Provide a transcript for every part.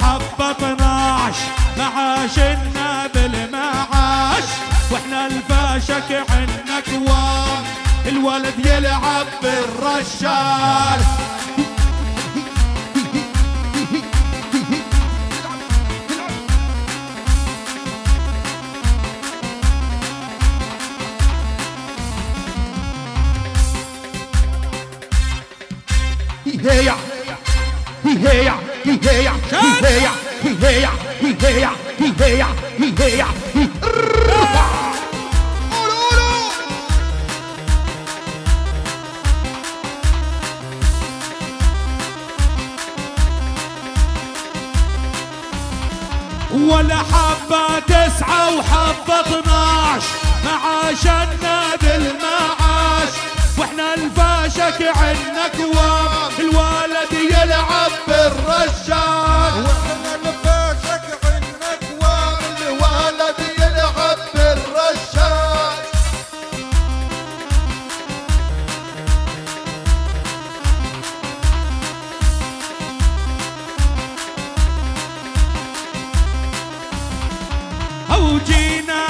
وحبة 12 معاشنا بالمعاش. وإحنا الفاشك عنا كوار الولد يلعب بالرشال Eugene.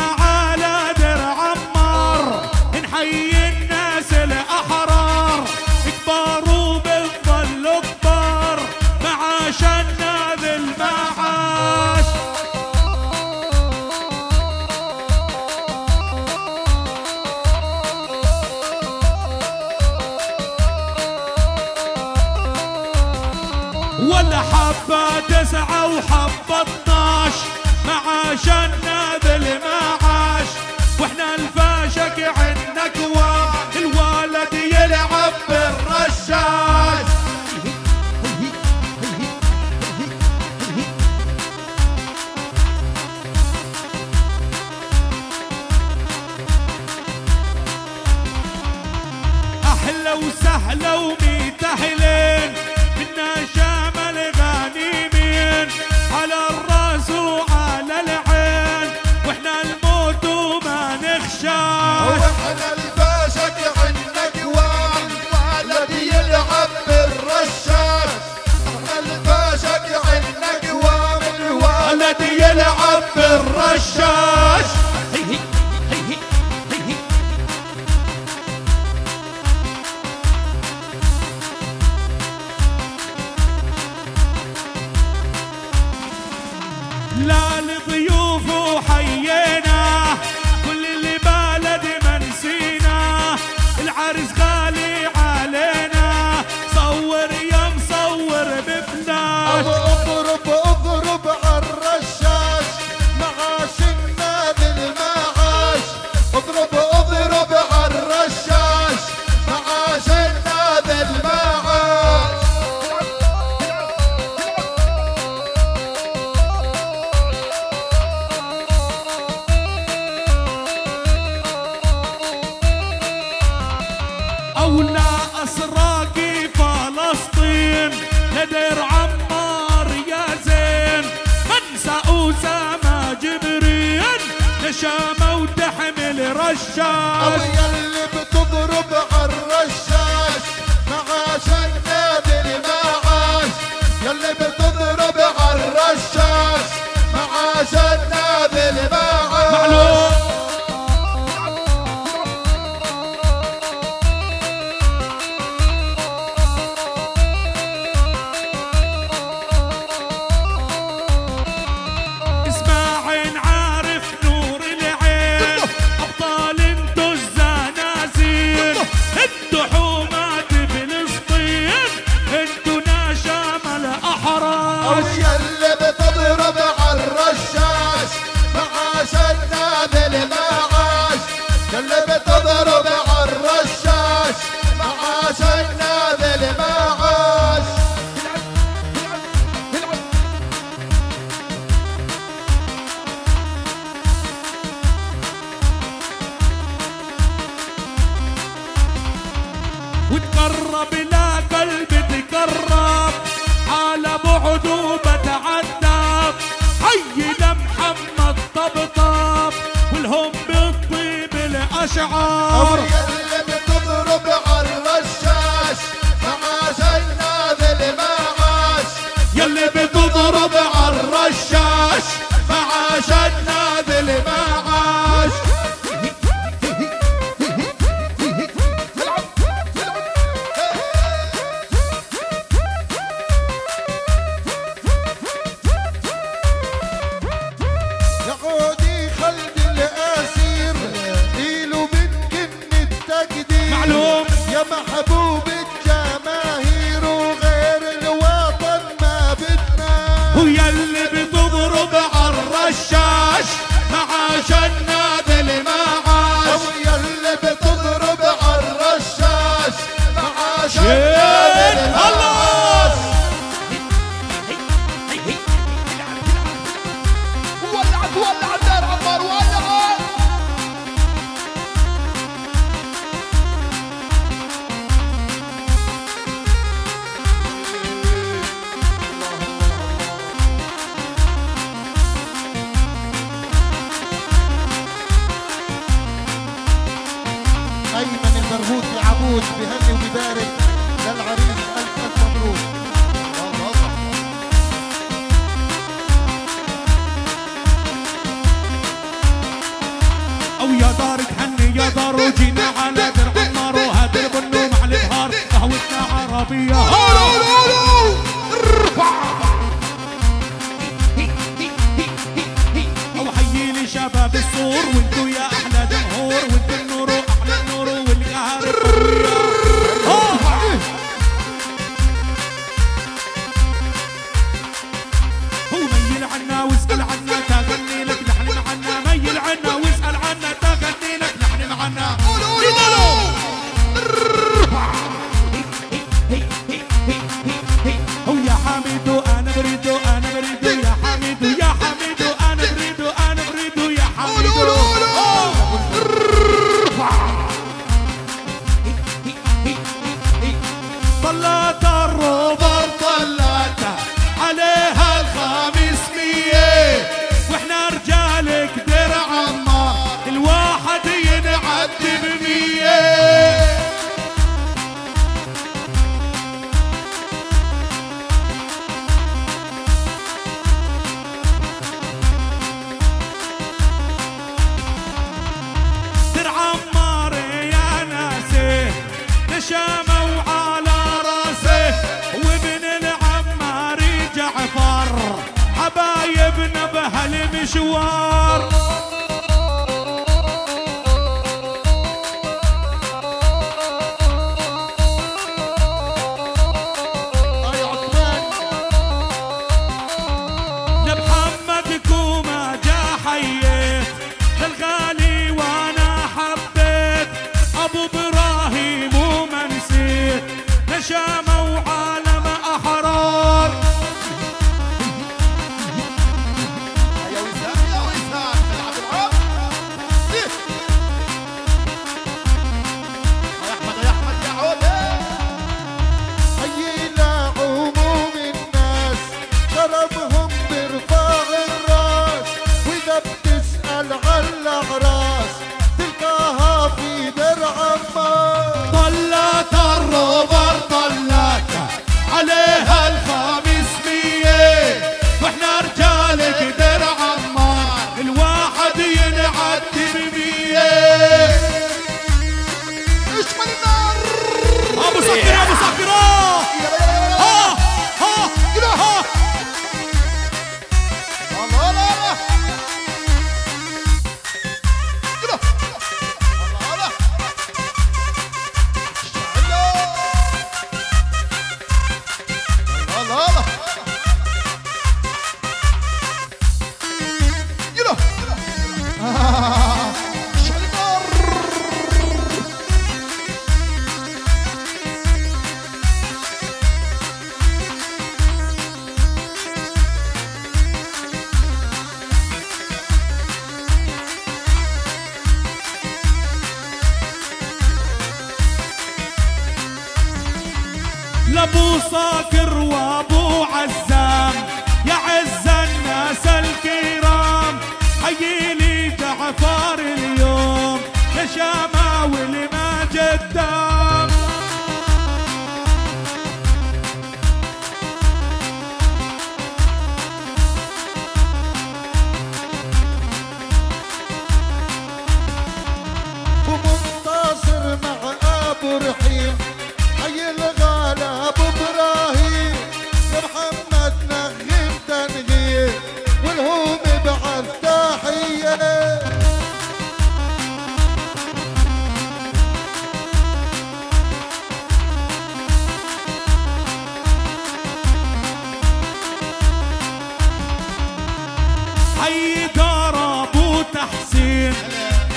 حي دار ابو تحسين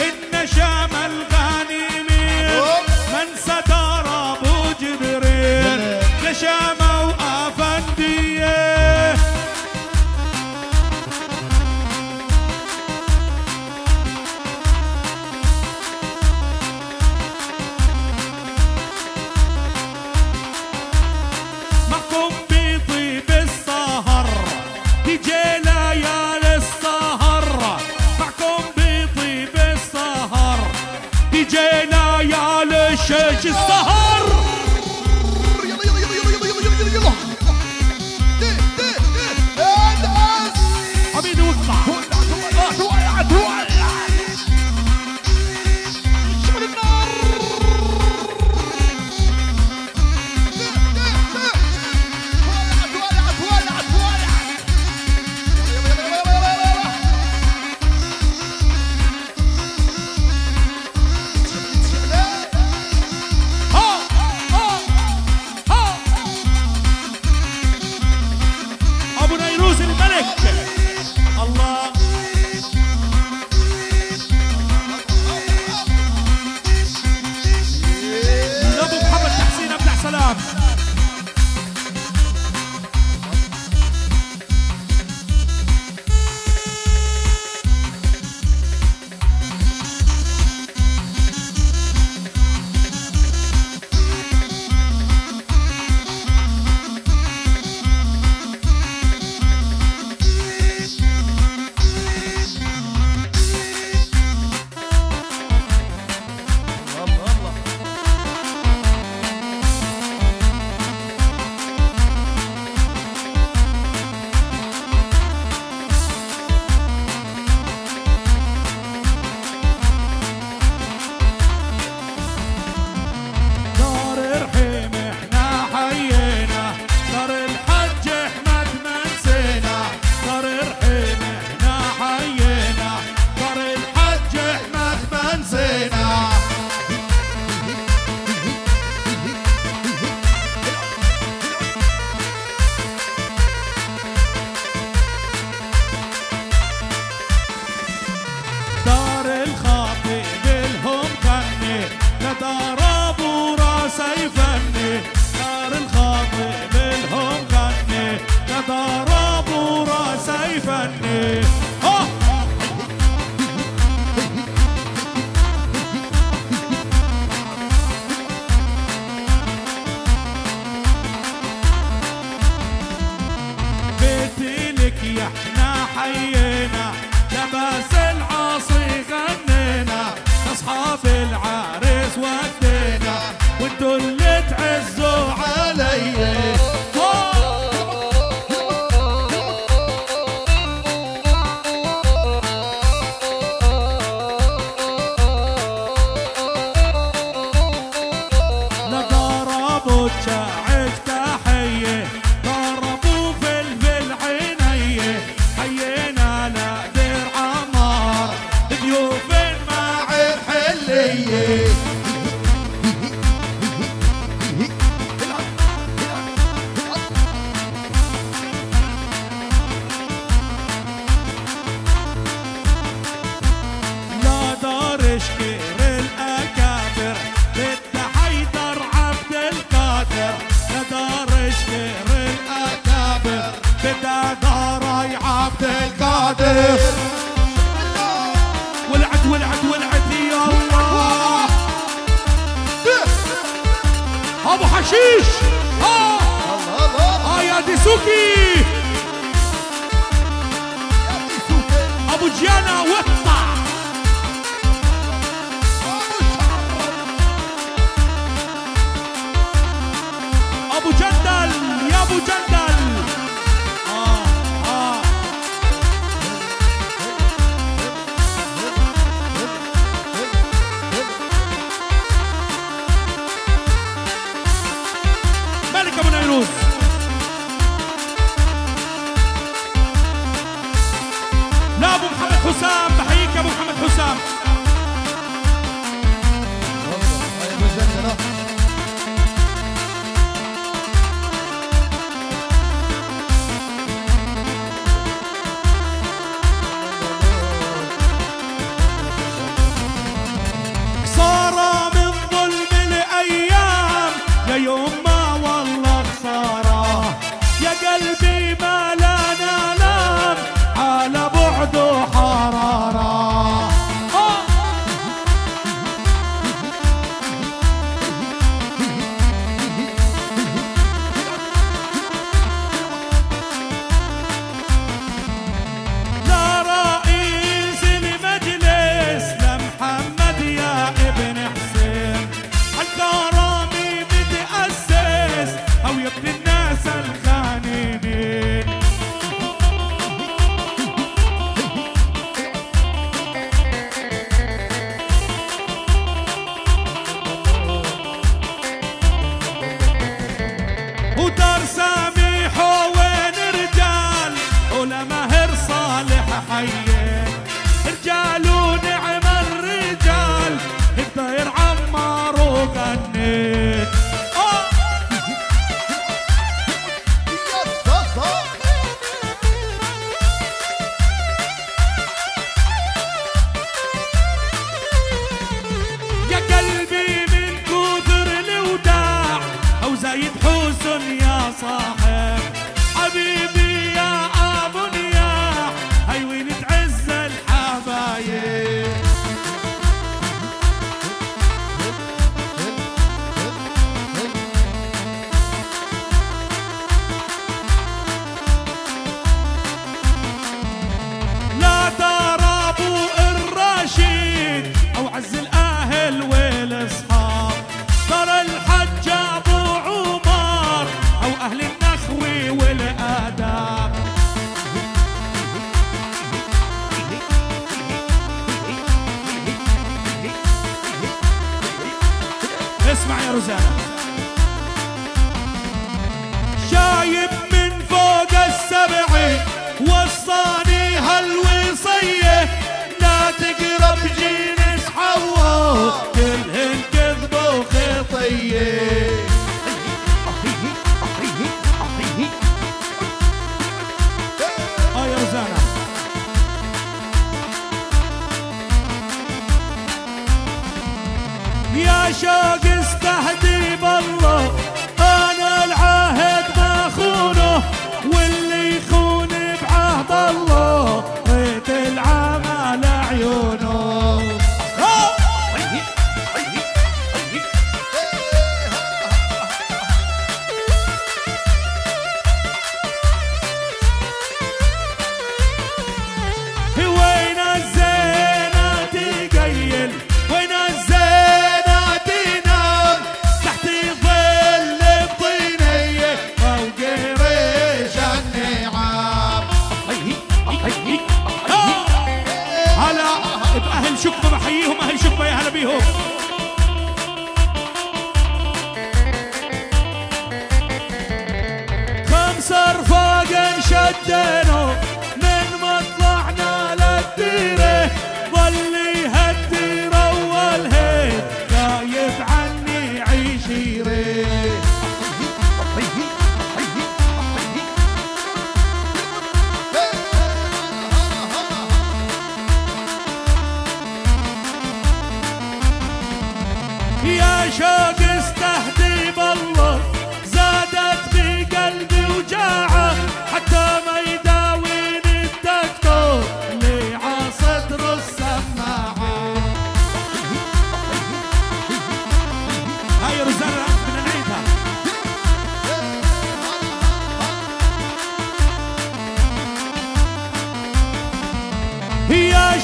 النشامة الغالية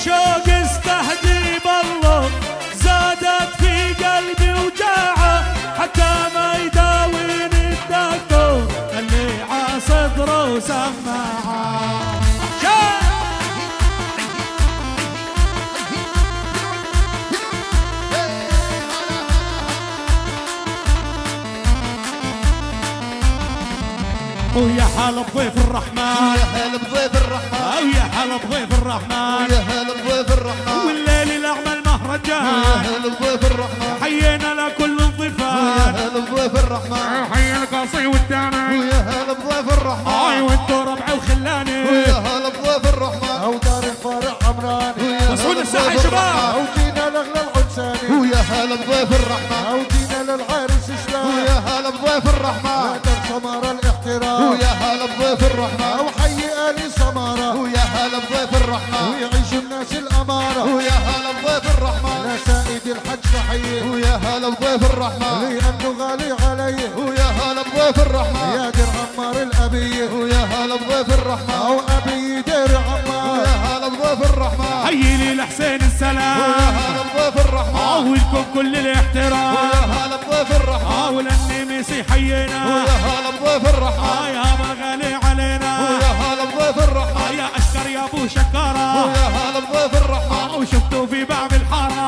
شوق استهدي بالله زادت في قلبي وجاعة حتى ما يداويني الدكتور اللي عصدره وسماعة شا- ويا حال ضيف الرحمن. يا هلا بضيف الرحمن. أو يا حال ضيف الرحمن. يا هلا بضيف الرحمن. والليل الاعمى يا المهرجان هلا بضيف الرحمن. حيينا لكل يا الضيفان هلا بضيف الرحمن. حي القصي والدانا تحيه ويا هلا بضيف الرحمن. لأنه غالي علي. ويا هلا بضيف الرحمن. يا در عمار الابيه ويا هلا بضيف الرحمن. أو أبي دير عمار. ويا هلا بضيف الرحمن. حي لي لحسين ويا السلام هلا بضيف الرحمن. اولكم كل الاحترام. ويا هلا بضيف الرحمن. اول النميسي حيينا. ويا هلا بضيف الرحمن. يا أبا الغالي علينا. ويا هلا بضيف الرحمن. يا اشكر يا أبو شكاره ويا هلا بضيف الرحمن. وشفتوا في باب الحاره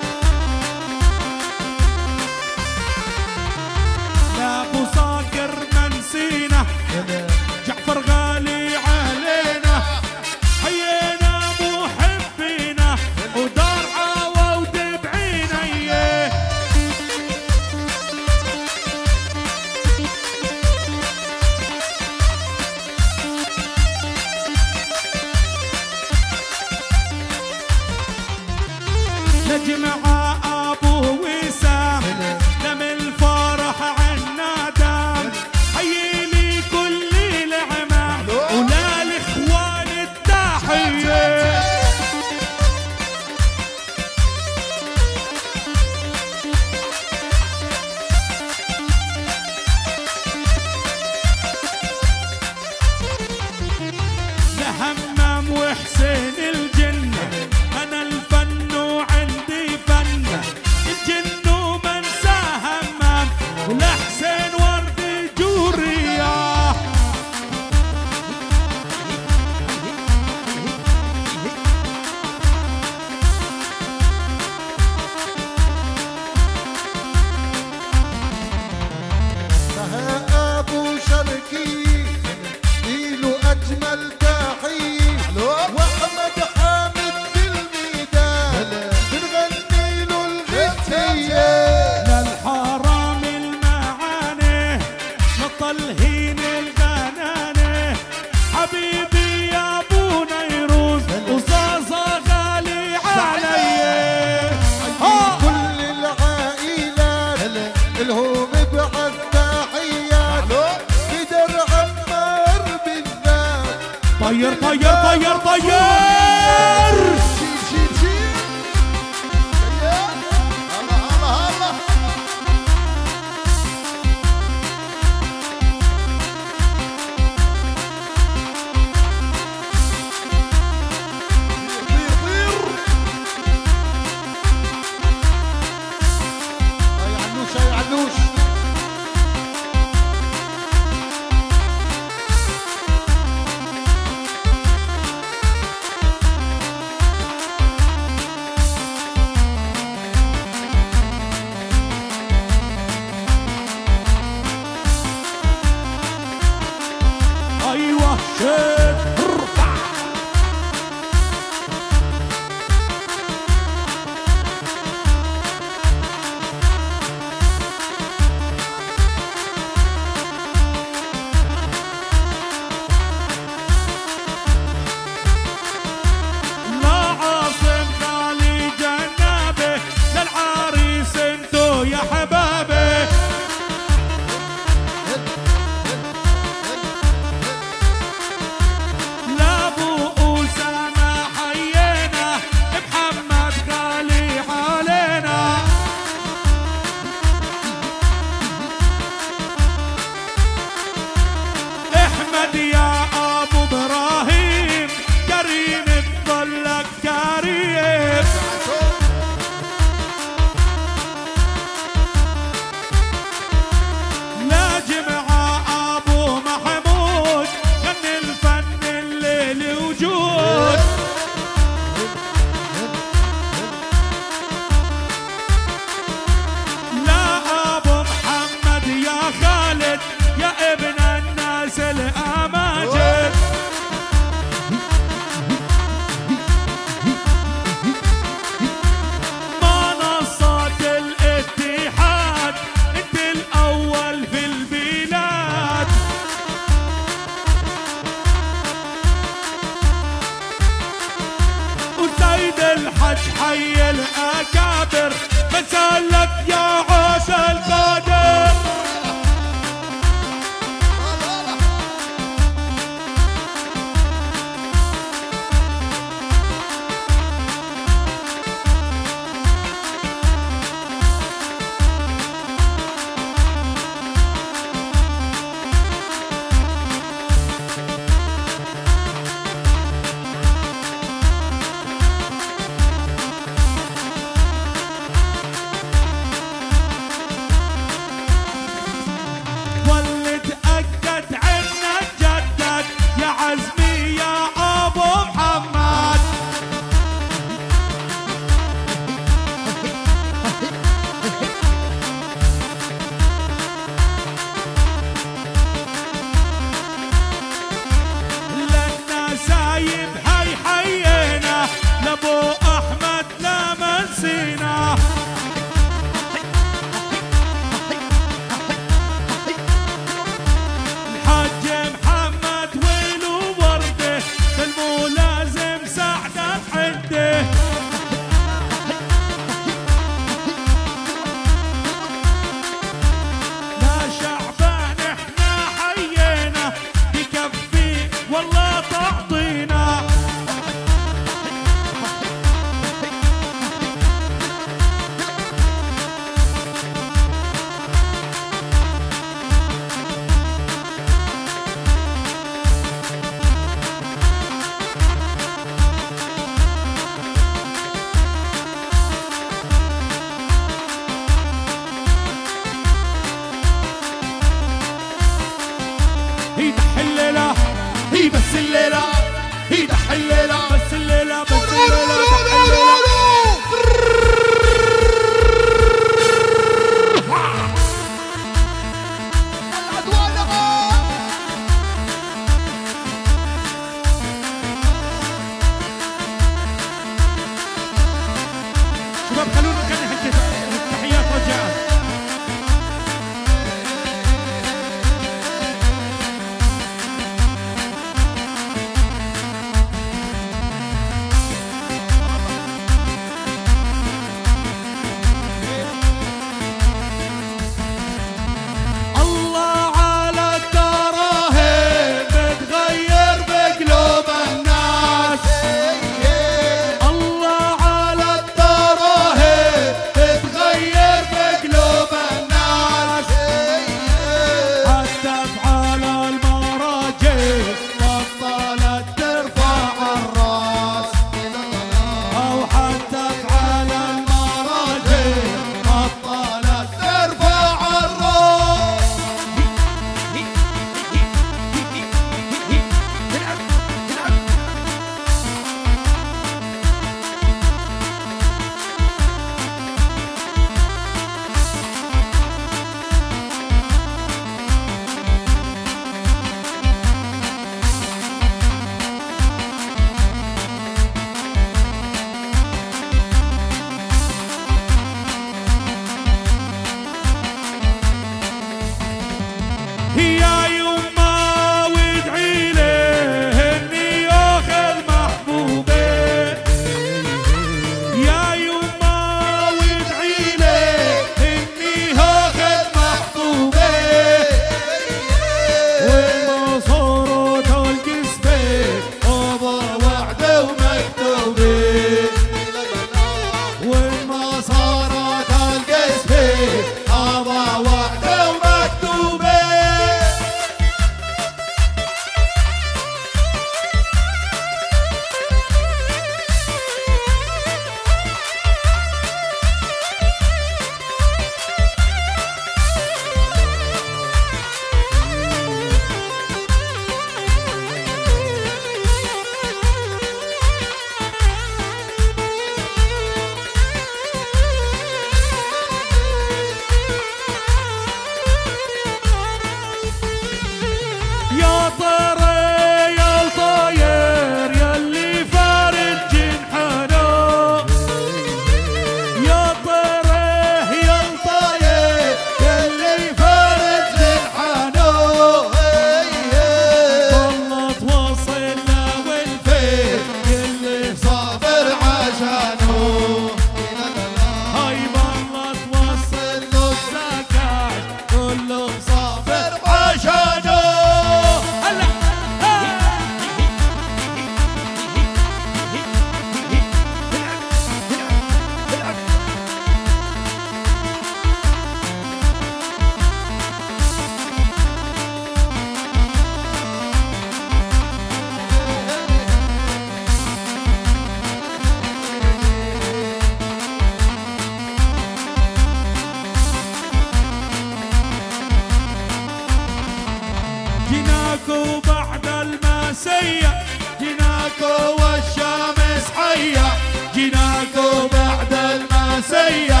جيناكو بعد المسيا جيناكو والشمس حية جيناكو بعد الماسية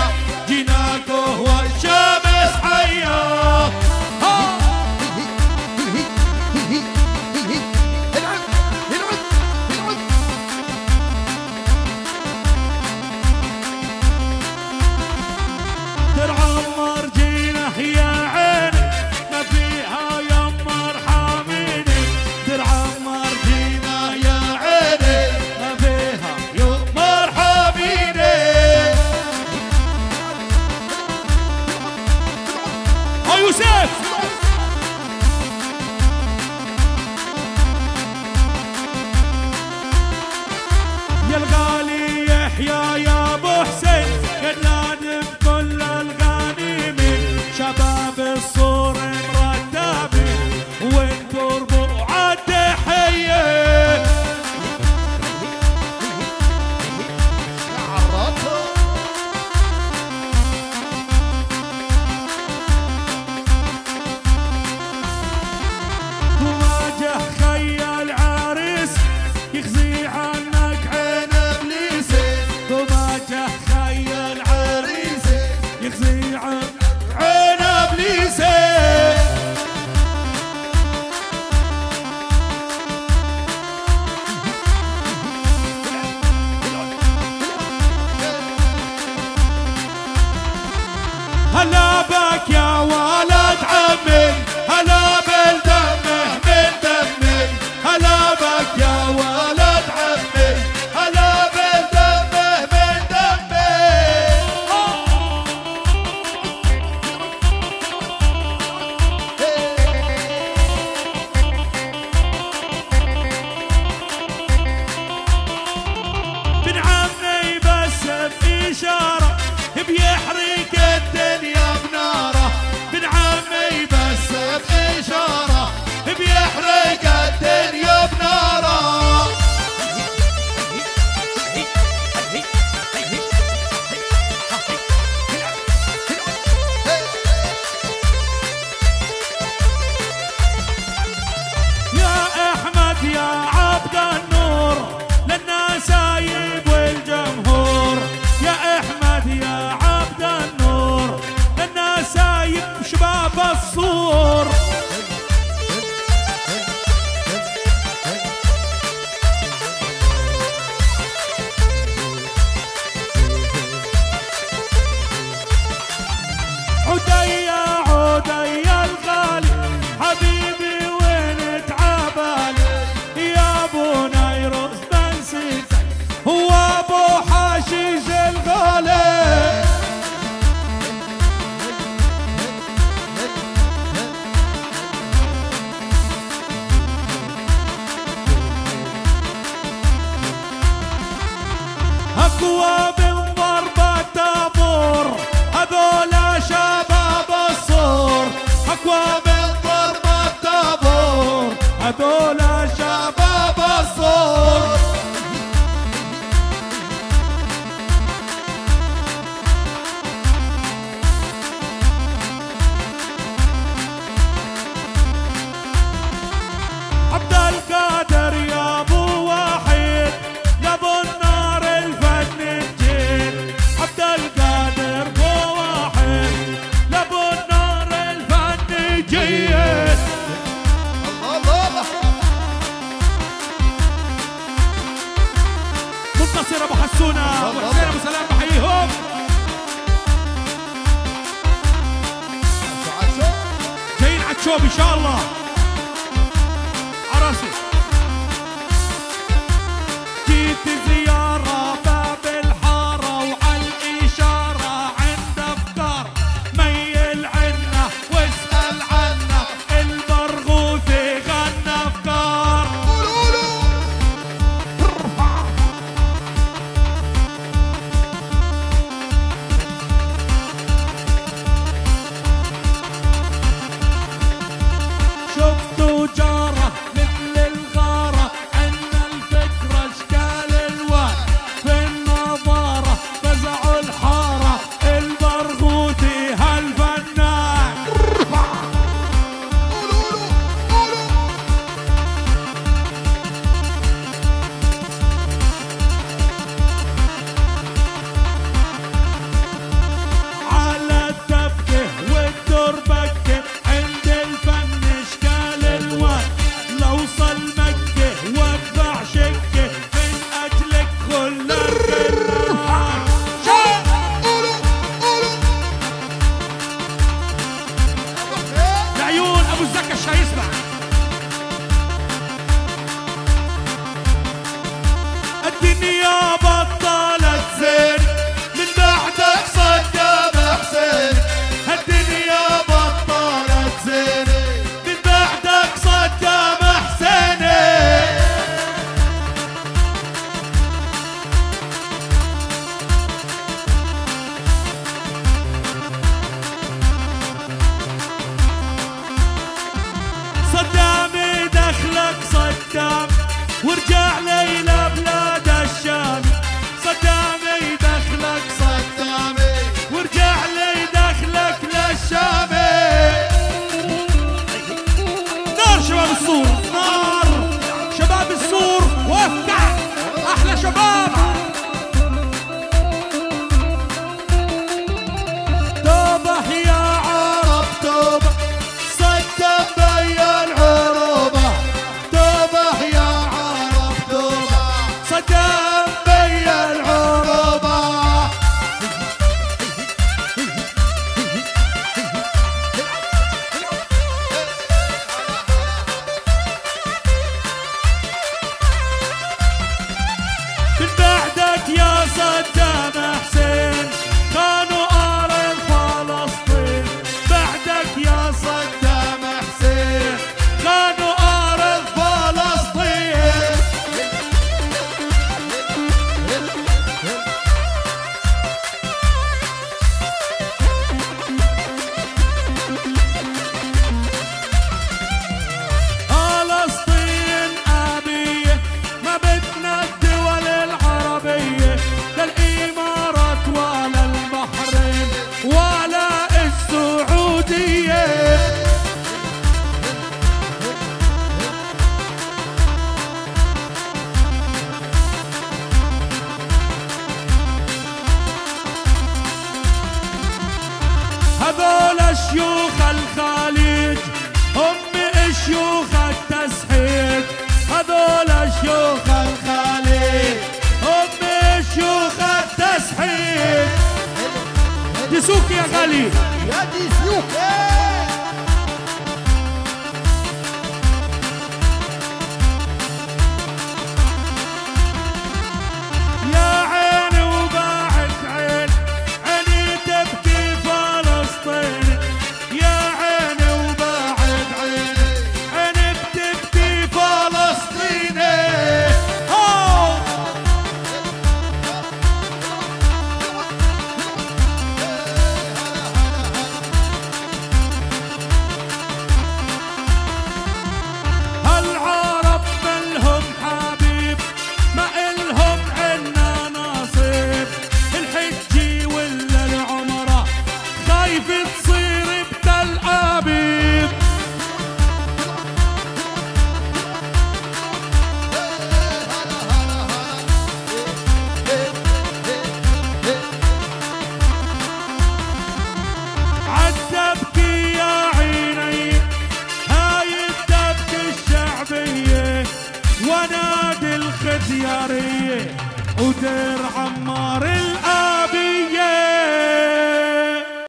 يا دي سيوكي يا